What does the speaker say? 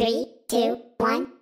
Three, two, one.